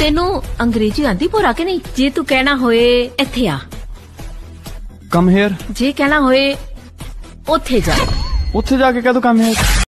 ਤੈਨੂੰ ਅੰਗਰੇਜ਼ੀ ਆਂਦੀ ਭੋਰਾ ਕਿ ਨਹੀਂ? ਜੇ ਤੂੰ ਕਹਿਣਾ ਹੋਏ ਇੱਥੇ ਆ। ਕਮ ਹੇਅਰ ਜੇ ਕਹਿਣਾ ਹੋਏ ਉੱਥੇ ਜਾ। ਉੱਥੇ ਜਾ ਕੇ ਕਦੋਂ ਕਮ ਹੇਅਰ